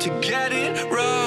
to get it right.